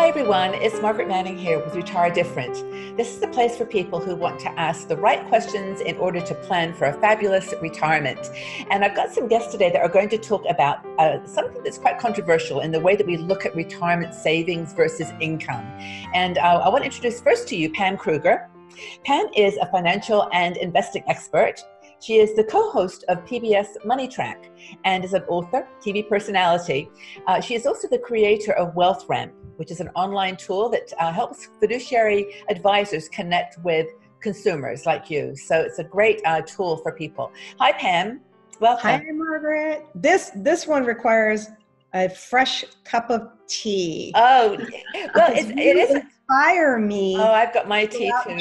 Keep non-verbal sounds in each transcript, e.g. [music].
Hi everyone, it's Margaret Manning here with Retire Different. This is the place for people who want to ask the right questions in order to plan for a fabulous retirement. And I've got some guests today that are going to talk about uh, something that's quite controversial in the way that we look at retirement savings versus income. And uh, I want to introduce first to you Pam Krueger. Pam is a financial and investing expert. She is the co host of PBS Money Track and is an author, TV personality. Uh, she is also the creator of Wealth Ramp, which is an online tool that uh, helps fiduciary advisors connect with consumers like you. So it's a great uh, tool for people. Hi, Pam. Welcome. Hi, Margaret. This this one requires a fresh cup of tea. Oh, [laughs] well, it's, it is. Inspire me. Oh, I've got my tea too.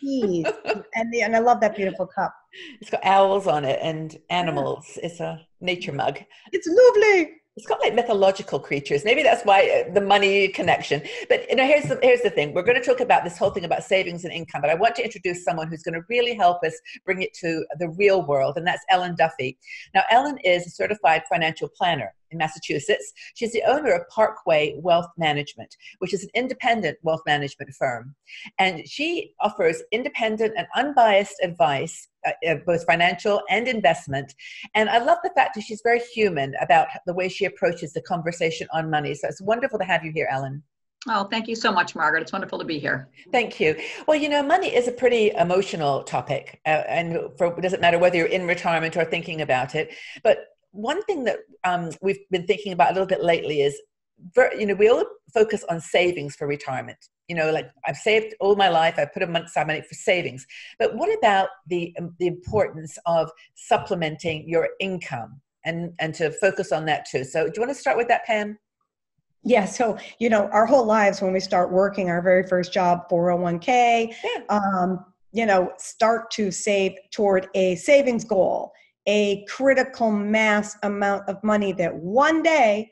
Teas. and the, and I love that beautiful cup. It's got owls on it and animals. It's a nature mug. It's lovely it's got like mythological creatures. Maybe that's why uh, the money connection. But you know, here's the here's the thing. We're going to talk about this whole thing about savings and income, but I want to introduce someone who's going to really help us bring it to the real world, and that's Ellen Duffy. Now, Ellen is a certified financial planner in Massachusetts. She's the owner of Parkway Wealth Management, which is an independent wealth management firm. And she offers independent and unbiased advice, uh, uh, both financial and investment. And I love the fact that she's very human about the way she approaches the conversation on money. So it's wonderful to have you here, Ellen. Oh, thank you so much, Margaret. It's wonderful to be here. Thank you. Well, you know, money is a pretty emotional topic, uh, and for, it doesn't matter whether you're in retirement or thinking about it. But one thing that um, we've been thinking about a little bit lately is you know we all focus on savings for retirement. You know like i've saved all my life i put a month aside money for savings. But what about the um, the importance of supplementing your income and and to focus on that too? So do you want to start with that pam? Yeah so you know our whole lives when we start working our very first job 401k yeah. um, you know start to save toward a savings goal a critical mass amount of money that one day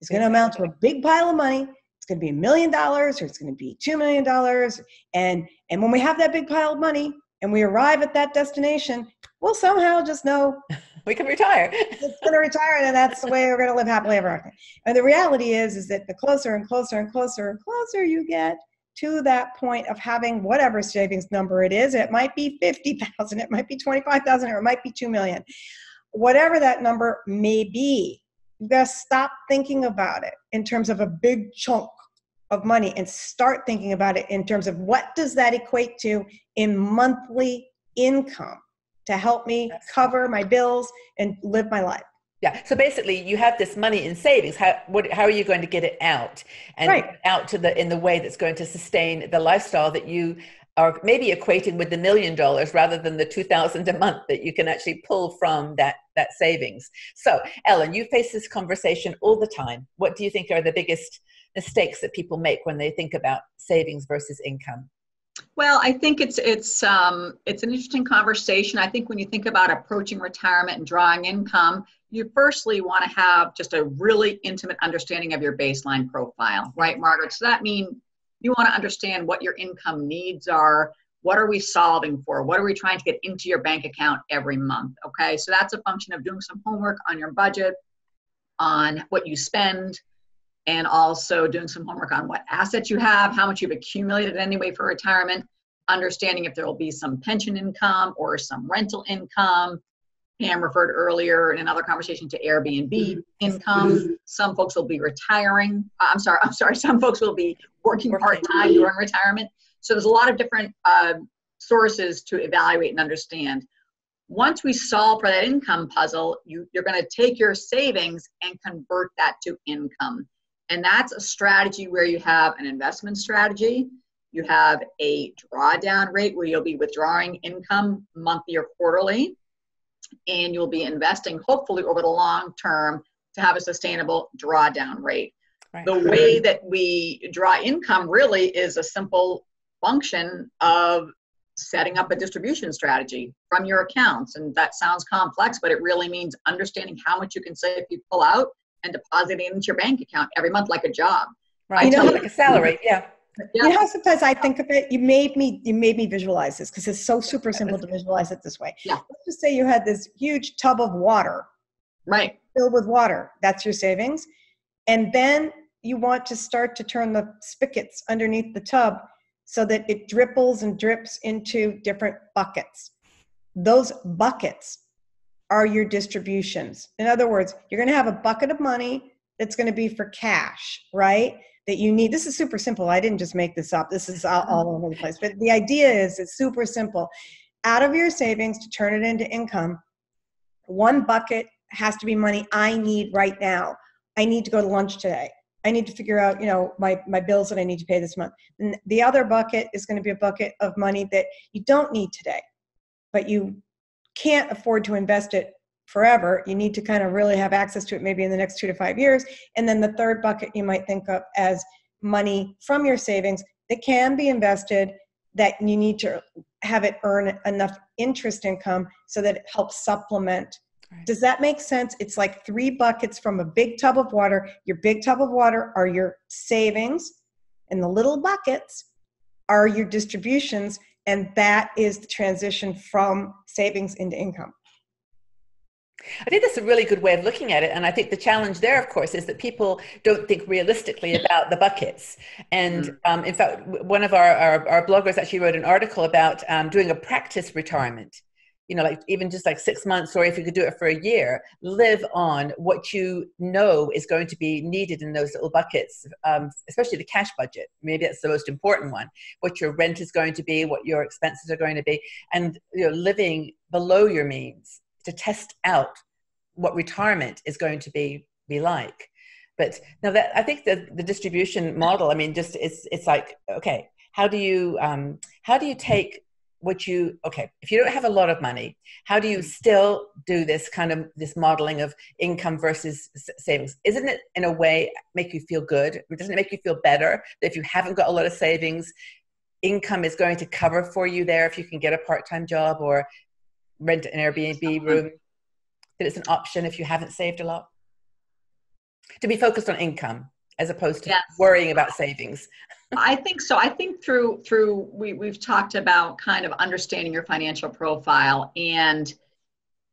is going to amount to a big pile of money. It's going to be a million dollars or it's going to be two million dollars. And and when we have that big pile of money and we arrive at that destination we'll somehow just know [laughs] we can retire. [laughs] It's going to retire and that's the way we're going to live happily ever after. And the reality is is that the closer and closer and closer and closer you get to that point of having whatever savings number it is. It might be 50,000, it might be 25,000, or it might be 2 million. Whatever that number may be, you got to stop thinking about it in terms of a big chunk of money and start thinking about it in terms of what does that equate to in monthly income to help me cover my bills and live my life. Yeah. So basically, you have this money in savings. How what, how are you going to get it out and right. out to the in the way that's going to sustain the lifestyle that you are maybe equating with the million dollars rather than the two thousand a month that you can actually pull from that that savings. So, Ellen, you face this conversation all the time. What do you think are the biggest mistakes that people make when they think about savings versus income? Well, I think it's it's um, it's an interesting conversation. I think when you think about approaching retirement and drawing income, you firstly want to have just a really intimate understanding of your baseline profile, right, Margaret? So that means you want to understand what your income needs are. What are we solving for? What are we trying to get into your bank account every month? Okay, so that's a function of doing some homework on your budget, on what you spend, and also doing some homework on what assets you have, how much you've accumulated anyway for retirement, understanding if there will be some pension income or some rental income. Pam referred earlier in another conversation to Airbnb income. Some folks will be retiring. Uh, I'm sorry, [laughs] I'm sorry. Some folks will be working part time during retirement. So there's a lot of different uh, sources to evaluate and understand. Once we solve for that income puzzle, you, you're going to take your savings and convert that to income. And that's a strategy where you have an investment strategy, you have a drawdown rate where you'll be withdrawing income monthly or quarterly, and you'll be investing hopefully over the long term to have a sustainable drawdown rate. Right. The way that we draw income really is a simple function of setting up a distribution strategy from your accounts. And that sounds complex, but it really means understanding how much you can save if you pull out and depositing into your bank account every month like a job. Right, you know, like a salary, yeah. Yeah. You know how sometimes I think of it. You made me. You made me visualize this because it's so super simple to visualize it this way. Yeah. Let's just say you had this huge tub of water. Right. Filled with water. That's your savings, and then you want to start to turn the spigots underneath the tub so that it dripples and drips into different buckets. Those buckets are your distributions. In other words, you're going to have a bucket of money that's going to be for cash, right? That you need. This is super simple. I didn't just make this up. This is all, all over the place. But the idea is it's super simple. Out of your savings to turn it into income, one bucket has to be money I need right now. I need to go to lunch today. I need to figure out, you know, my, my bills that I need to pay this month. And the other bucket is going to be a bucket of money that you don't need today, but you can't afford to invest it forever. You need to kind of really have access to it maybe in the next two to five years. And then the third bucket you might think of as money from your savings that can be invested that you need to have it earn enough interest income so that it helps supplement Right. Does that make sense? It's like three buckets from a big tub of water. Your big tub of water are your savings, and the little buckets are your distributions, and that is the transition from savings into income. I think that's a really good way of looking at it. And I think the challenge there, of course, is that people don't think realistically [laughs] about the buckets. And mm. um, in fact, one of our, our, our, bloggers actually wrote an article about um, doing a practice retirement you know, like even just like six months, or if you could do it for a year, live on what you know is going to be needed in those little buckets, um, especially the cash budget. Maybe that's the most important one. What your rent is going to be, what your expenses are going to be, and you know, living below your means to test out what retirement is going to be be like. But now that I think the the distribution model, I mean, just it's it's like okay, how do you um, how do you take what you okay if you don't have a lot of money how do you mm. still do this kind of this modeling of income versus savings? Isn't it in a way make you feel good? Doesn't it make you feel better that if you haven't got a lot of savings income is going to cover for you there if you can get a part-time job or rent an airbnb room? That it's an option if you haven't saved a lot? To be focused on income as opposed to yes. worrying about savings [laughs] I think so. I think through through we we've talked about kind of understanding your financial profile and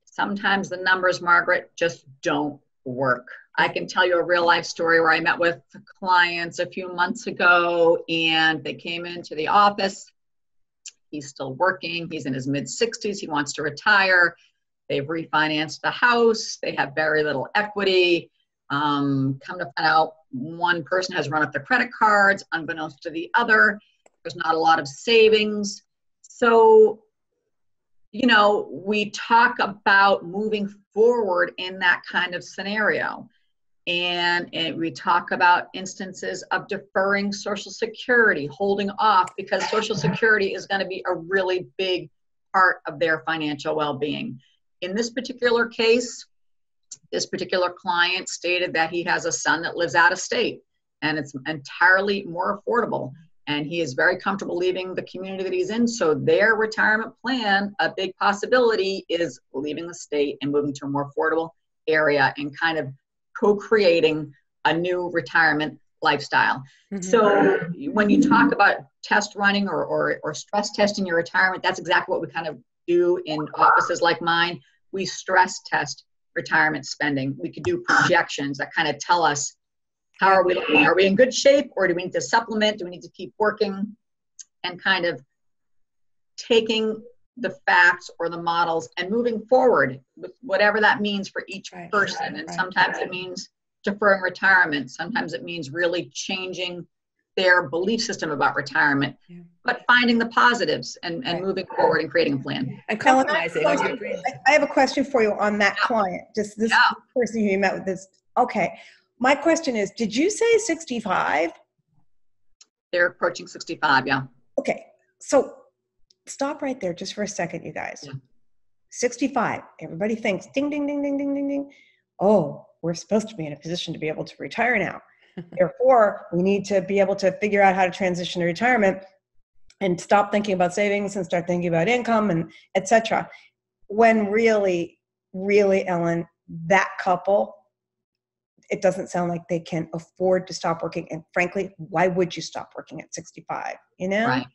sometimes the numbers, Margaret, just don't work. I can tell you a real life story where I met with clients a few months ago and they came into the office. He's still working, he's in his mid 60s, he wants to retire. They've refinanced the house, they have very little equity. Um, come to find out, one person has run up their credit cards, unbeknownst to the other. There's not a lot of savings. So, you know, we talk about moving forward in that kind of scenario. And, and we talk about instances of deferring Social Security, holding off, because Social Security is going to be a really big part of their financial well being. In this particular case, this particular client stated that he has a son that lives out of state and it's entirely more affordable. And he is very comfortable leaving the community that he's in. So their retirement plan a big possibility is leaving the state and moving to a more affordable area and kind of co-creating a new retirement lifestyle. Mm-hmm. so when you talk about test running or, or, or stress testing your retirement that's exactly what we kind of do in offices like mine. We stress test retirement spending. We could do projections that kind of tell us how are we looking? Are we in good shape or do we need to supplement? Do we need to keep working? And kind of taking the facts or the models and moving forward with whatever that means for each right, person. Right, and right, sometimes it means deferring retirement. Sometimes it means really changing their belief system about retirement, yeah. but finding the positives and, and moving forward and creating a plan. And compromising. I, I have a question for you on that yeah. client, just this yeah. person who you met with this. Okay. My question is, did you say 65? They're approaching 65, yeah. Okay. So stop right there just for a second, you guys. 65. Everybody thinks ding, ding, ding, ding, ding, ding, ding. Oh, we're supposed to be in a position to be able to retire now. Therefore, we need to be able to figure out how to transition to retirement and stop thinking about savings and start thinking about income and etc. When really, really, Ellen, that couple, it doesn't sound like they can afford to stop working. And frankly, why would you stop working at 65? You know? Right.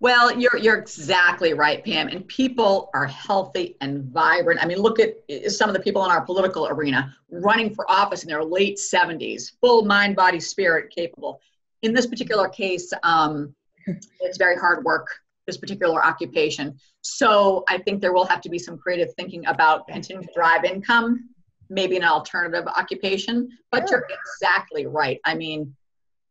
Well, you're you're exactly right, Pam. And people are healthy and vibrant. I mean, look at some of the people in our political arena running for office in their late 70s, full mind, body, spirit, capable. In this particular case, um, it's very hard work. This particular occupation. So I think there will have to be some creative thinking about continuing to drive income, maybe an alternative occupation. But sure. you're exactly right. I mean,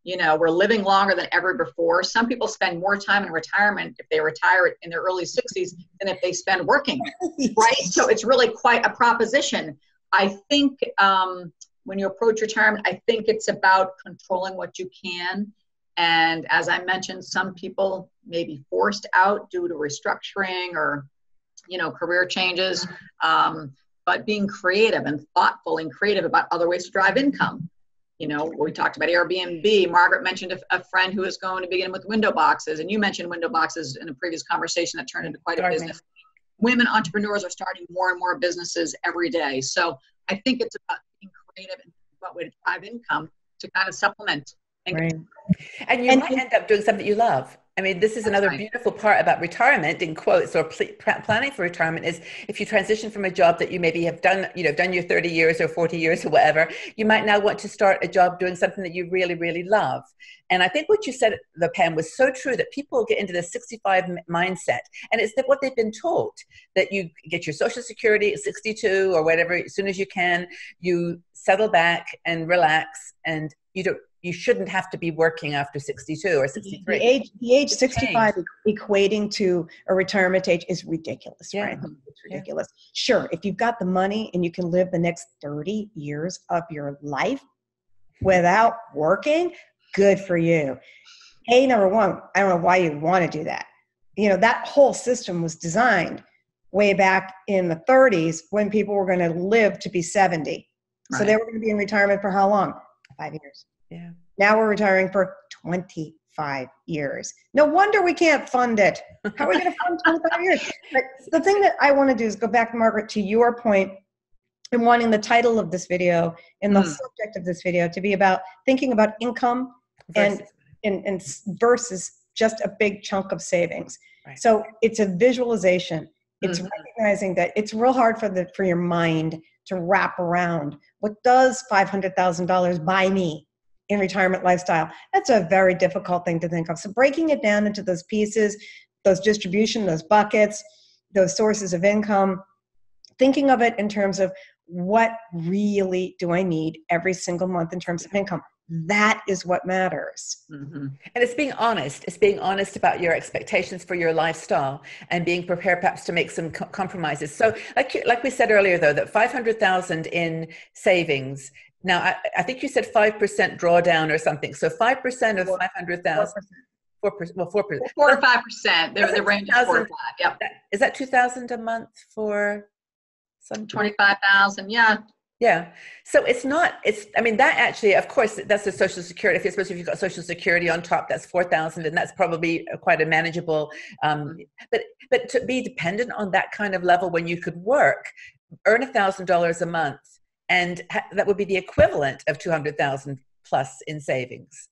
you know we're living longer than ever before. Some people spend more time in retirement if they retire in their early 60s than if they spend working [laughs] right? So it's really quite a proposition. I think um, when you approach retirement i think it's about controlling what you can. And as i mentioned some people may be forced out due to restructuring or you know career changes. Um, but being creative and thoughtful and creative about other ways to drive income you know we talked about airbnb. Margaret mentioned a, a, friend who is going to begin with window boxes and you mentioned window boxes in a previous conversation that turned into quite a business. Women entrepreneurs are starting more and more businesses every day. So i think it's about being creative and what way to drive income to kind of supplement and, right. and you and, might end up doing something you love I mean, this is another beautiful part about retirement in quotes or pl- planning for retirement is if you transition from a job that you maybe have done, you know, done your 30 years or 40 years or whatever, you might now want to start a job doing something that you really, really love. And I think what you said, the pen was so true that people get into the 65 mindset. And it's that what they've been told that you get your social security at 62 or whatever, as soon as you can, you settle back and relax and you don't you shouldn't have to be working after 62 or 63. The age, the age 65 equating to a retirement age is ridiculous, yeah. right? It's ridiculous. Yeah. Sure, if you've got the money and you can live the next 30 years of your life without working, good for you. A, number one, I don't know why you want to do that. You know, that whole system was designed way back in the 30s when people were going to live to be 70. Right. So they were going to be in retirement for how long? Five years. Yeah. Now we're retiring for 25 years. No wonder we can't fund it. How are we going to fund 25 years? But the thing that I want to do is go back, Margaret, to your point in wanting the title of this video and the mm. subject of this video to be about thinking about income and, and, and versus just a big chunk of savings. Right. So it's a visualization. It's mm-hmm. recognizing that it's real hard for the for your mind to wrap around what does $500,000 buy me in retirement lifestyle. That's a very difficult thing to think of. So breaking it down into those pieces, those distribution, those buckets, those sources of income, thinking of it in terms of what really do I need every single month in terms of income. That is what matters. Mm-hmm. And it's being honest. It's being honest about your expectations for your lifestyle and being prepared perhaps to make some co- compromises. So, like, like we said earlier, though, that 500,000 in savings now, I, I think you said 5% drawdown or something. So 5% of 500,000. Four percent. Well, four percent. Four or five percent. The, the range is four or five. Yep. Is that two thousand a month for some? Twenty-five thousand. Yeah. Yeah. So it's not. It's. I mean, that actually, of course, that's the Social Security. If especially if you've got Social Security on top, that's four thousand, and that's probably quite a manageable. Um, mm-hmm. but but to be dependent on that kind of level when you could work, earn a thousand dollars a month and ha- that would be the equivalent of 200,000 plus in savings.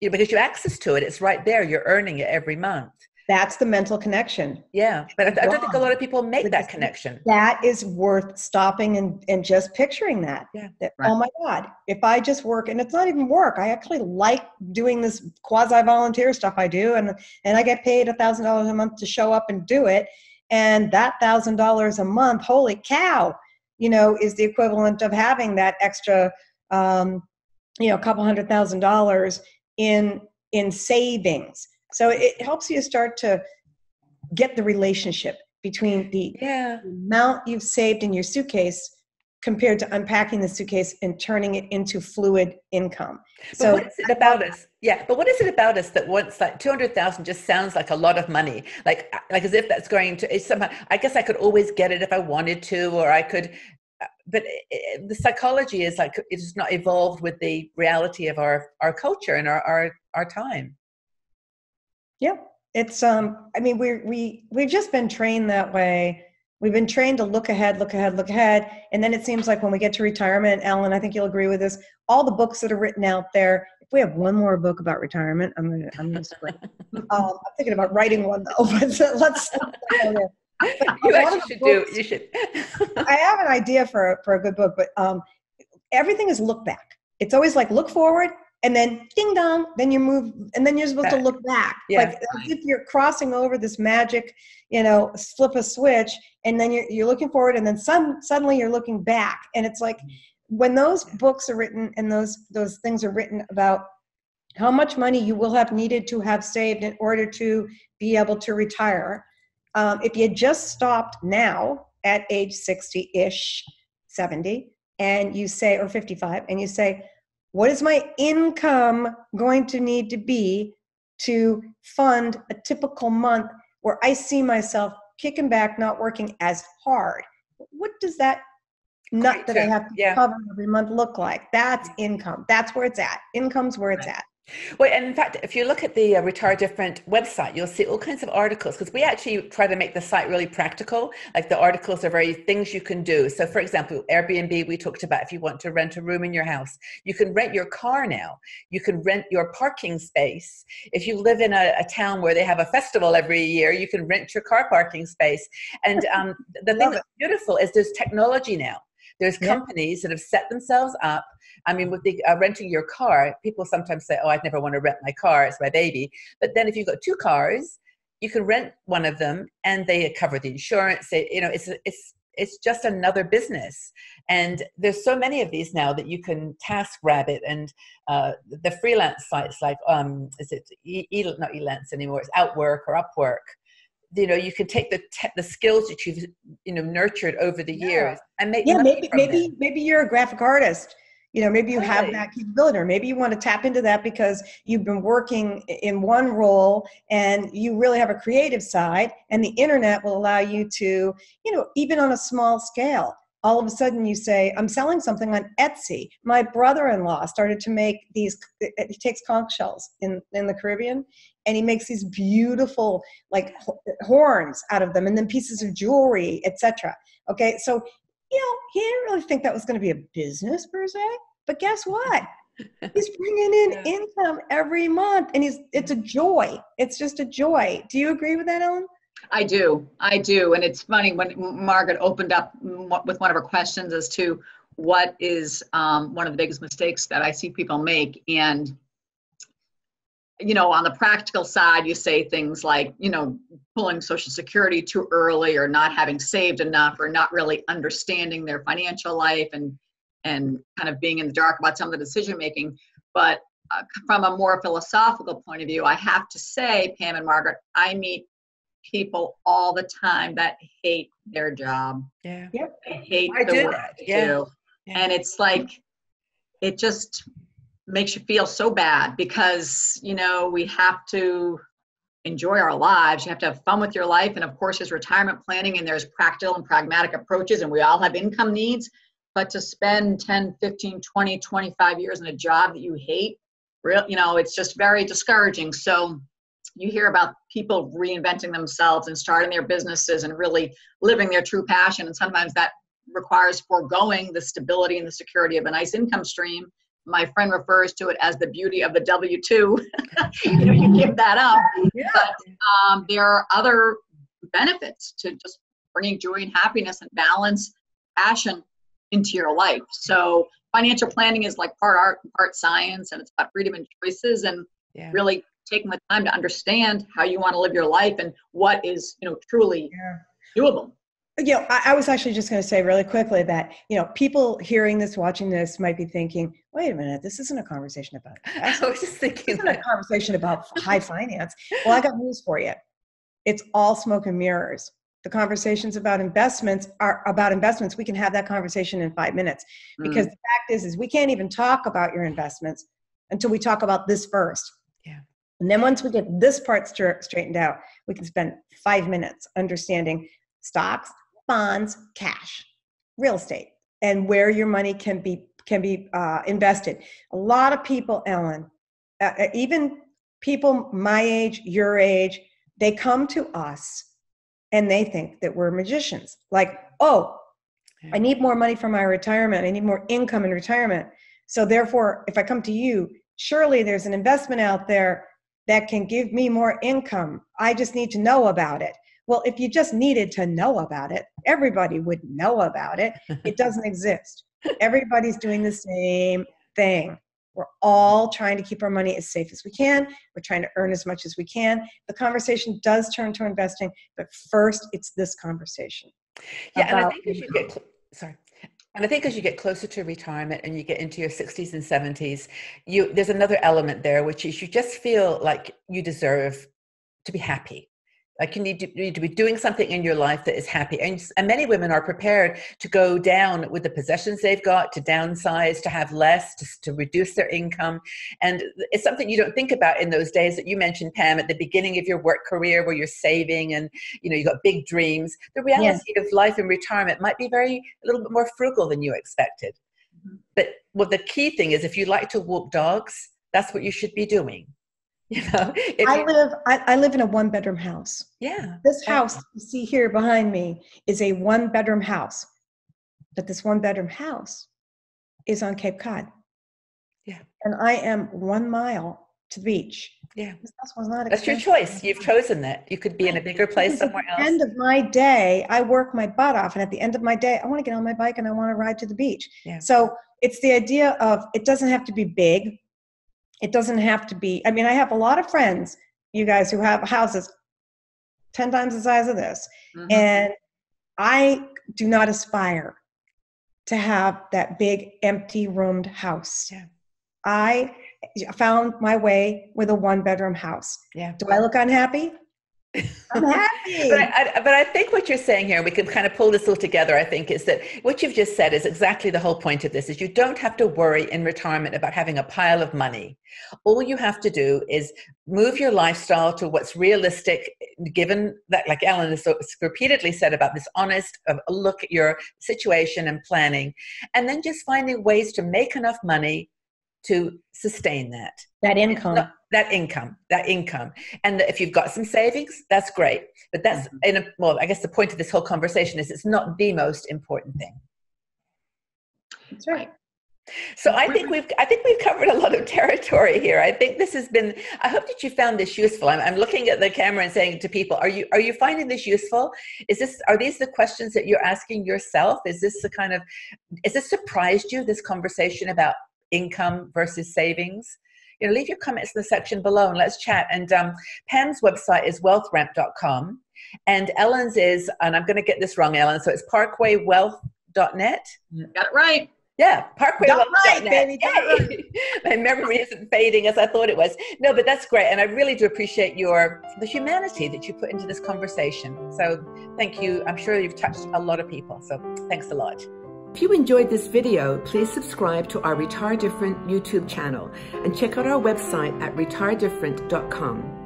You know, because you access to it, it's right there. You're earning it every month. That's the mental connection. Yeah, but I, I don't think a lot of people make that connection. That is worth stopping and, and just picturing that. Yeah. That, right. Oh my God, if I just work, and it's not even work. I actually like doing this quasi volunteer stuff I do, and and I get paid a thousand dollars a month to show up and do it. And that thousand dollars a month, holy cow! You know, is the equivalent of having that extra, um, you know, a couple hundred thousand dollars in in savings. So it helps you start to get the relationship between the yeah. amount you've saved in your suitcase compared to unpacking the suitcase and turning it into fluid income. But so what is it about us? Yeah, but what is it about us that once like two hundred thousand just sounds like a lot of money, like like as if that's going to somehow. I guess I could always get it if I wanted to, or I could. Uh, but it, the psychology is like it's not evolved with the reality of our our culture and our our our time. Yeah, it's um. I mean, we we we've just been trained that way We've been trained to look ahead, look ahead, look ahead. And then it seems like when we get to retirement, Ellen, I think you'll agree with this, all the books that are written out there, if we have one more book about retirement, I'm gonna I'm gonna split. [laughs] um, I'm thinking about writing one though, [laughs] but let's. you actually should books, do. You should. I have an idea for for a good book, but um, everything is look back. It's always like look forward and then ding dong, then you move, and then you're supposed back. to look back. Yeah. Like as if you're crossing over this magic, you know, flip a switch, and then you're you're looking forward, and then some suddenly you're looking back, and it's like when those books are written and those those things are written about how much money you will have needed to have saved in order to be able to retire. Um, if you just stopped now at age 60 ish, 70, and you say, or 55, and you say, what is my income going to need to be to fund a typical month where I see myself kicking back, not working as hard? What does that nut that I have to yeah. cover every month look like? That's income. That's where it's at. Income's where it's at. Well, and in fact, if you look at the uh, Retire Different website, you'll see all kinds of articles because we actually try to make the site really practical. Like the articles are very things you can do. So, for example, Airbnb, we talked about if you want to rent a room in your house, you can rent your car now. You can rent your parking space. If you live in a, a town where they have a festival every year, you can rent your car parking space. And [laughs] um, the thing that's beautiful is there's technology now. There's companies that have set themselves up I mean, with the uh, renting your car, people sometimes say, "Oh, I'd never want to rent my car; it's my baby." But then, if you've got two cars, you can rent one of them, and they cover the insurance. They, you know, it's it's it's just another business and there's so many of these now that you can task rabbit and uh, the freelance sites like um, is it e- e- not elance anymore it's outwork or upwork you know you can take the te- the skills that you've you know nurtured over the yeah. years and make yeah maybe maybe maybe you're a graphic artist you know maybe you have that capability or maybe you want to tap into that because you've been working in one role and you really have a creative side and the internet will allow you to you know even on a small scale all of a sudden you say i'm selling something on etsy my brother-in-law started to make these uh, he takes conch shells in in the caribbean and he makes these beautiful like horns out of them and then pieces of jewelry etc okay so you know, he didn't really think that was going to be a business per se. But guess what? [laughs] he's bringing in yeah. income every month, and he's it's a joy. It's just a joy. Do you agree with that, Ellen? I do. I do. And it's funny when Margaret opened up with one of her questions as to what is um, one of the biggest mistakes that I see people make. And you know, on the practical side, you say things like, you know, pulling Social Security too early or not having saved enough or not really understanding their financial life and and kind of being in the dark about some of the decision making. But uh, from a more philosophical point of view, I have to say, Pam and Margaret, I meet people all the time that hate their job. Yeah. They hate I the work that. they yeah. do. Yeah. And it's like, it just makes you feel so bad because you know we have to enjoy our lives you have to have fun with your life and of course there's retirement planning and there's practical and pragmatic approaches and we all have income needs but to spend 10 15 20 25 years in a job that you hate real you know it's just very discouraging so you hear about people reinventing themselves and starting their businesses and really living their true passion and sometimes that requires foregoing the stability and the security of a nice income stream my friend refers to it as the beauty of the W 2. [laughs] you know, you give that up. Yeah. But um, there are other benefits to just bringing joy and happiness and balance, passion into your life. So financial planning is like part art and part science, and it's about freedom and choices and yeah. really taking the time to understand how you want to live your life and what is you know truly yeah. doable you know, I, I, was actually just going to say really quickly that you know people hearing this, watching this, might be thinking, "Wait a minute, this isn't a conversation about." [laughs] I was just thinking, this isn't a conversation about high finance. Well, I got news for you. It's all smoke and mirrors. The conversations about investments are about investments. We can have that conversation in five minutes because mm. the fact is, is we can't even talk about your investments until we talk about this first. Yeah. And then once we get this part straightened out, we can spend five minutes understanding stocks, bonds, cash, real estate, and where your money can be can be uh, invested. A lot of people, Ellen, uh, uh, even people my age, your age, they come to us and they think that we're magicians. Like, oh, I need more money for my retirement. I need more income in retirement. So therefore, if I come to you, surely there's an investment out there that can give me more income. I just need to know about it. Well, if you just needed to know about it, everybody would know about it. It doesn't [laughs] exist. Everybody's doing the same thing. We're all trying to keep our money as safe as we can. We're trying to earn as much as we can. The conversation does turn to investing, but first it's this conversation. Yeah, and I think as you get sorry. And I think as you get closer to retirement and you get into your 60s and 70s, you there's another element there, which is you just feel like you deserve to be happy. Like you need to, you need to be doing something in your life that is happy. And, and many women are prepared to go down with the possessions they've got, to downsize, to have less, to, to reduce their income. And it's something you don't think about in those days that you mentioned, Pam, at the beginning of your work career where you're saving and you know you've got big dreams. The reality yes. of life in retirement might be very a little bit more frugal than you expected. Mm-hmm. But well, the key thing is if you like to walk dogs, that's what you should be doing. [laughs] You know, I live I, I, live in a one bedroom house. Yeah. This house you see here behind me is a one bedroom house. But this one bedroom house is on Cape Cod. Yeah. And I am one mile to the beach. Yeah. This house was not That's your choice. You've chosen that. You could be in a bigger place somewhere else. End of my day, I work my butt off. And at the end of my day, I want to get on my bike and I want to ride to the beach. Yeah. So it's the idea of it doesn't have to be big it doesn't have to be, I mean, I have a lot of friends, you guys, who have houses 10 times the size of this. Mm-hmm. And I do not aspire to have that big empty roomed house. Yeah. I found my way with a one bedroom house. Yeah. Do I look unhappy? I'm [laughs] happy. but, I, but I think what you're saying here, we can kind of pull this all together, I think, is that what you've just said is exactly the whole point of this is you don't have to worry in retirement about having a pile of money. All you have to do is move your lifestyle to what's realistic, given that, like Ellen has repeatedly said about this honest uh, look at your situation and planning, and then just finding ways to make enough money to sustain that that income that income that income and if you've got some savings that's great but that's mm-hmm. in a, well i guess the point of this whole conversation is it's not the most important thing that's right so I think we've I think we've covered a lot of [laughs] territory here. I think this has been. I hope that you found this useful. I'm, I'm, looking at the camera and saying to people, "Are you are you finding this useful? Is this are these the questions that you're asking yourself? Is this the kind of is this surprised you? This conversation about income versus savings? You know, leave your comments in the section below and let's chat. And um, Pam's website is wealthramp.com. And Ellen's is, and I'm going to get this wrong, Ellen, so it's parkwaywealth.net. Got it right. Yeah, parkwaywealth.net. Right, right. [laughs] My memory isn't fading as I thought it was. No, but that's great. And I really do appreciate your the humanity that you put into this conversation. So thank you. I'm sure you've touched a lot of people. So thanks a lot. If you enjoyed this video, please subscribe to our Retire Different YouTube channel and check out our website at retiredifferent.com.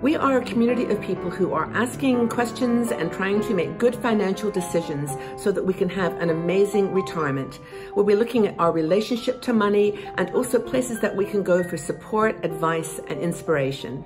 We are a community of people who are asking questions and trying to make good financial decisions so that we can have an amazing retirement. We'll be looking at our relationship to money and also places that we can go for support, advice, and inspiration.